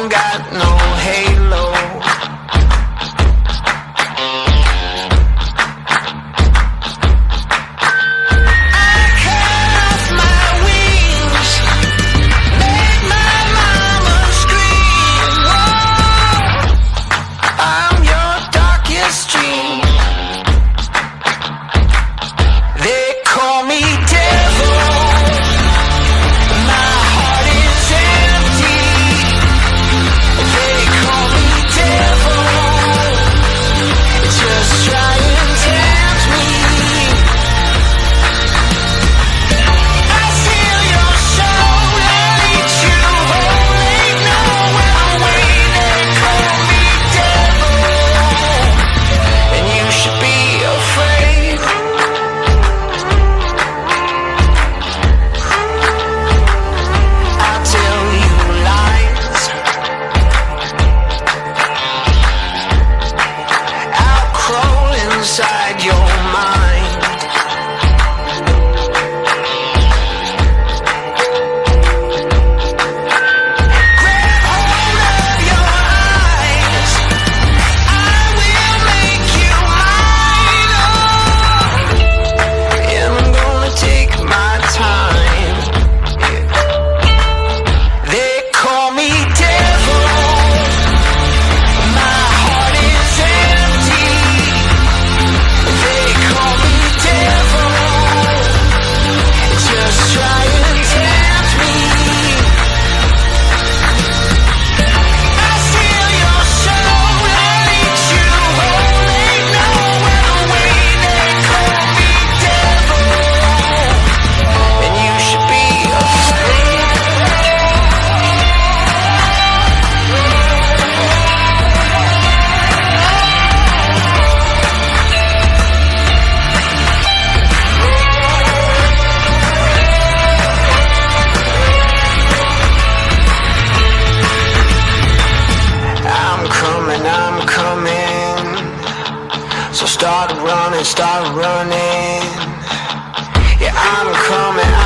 don't got no hate. running, start running. Yeah, I'm coming.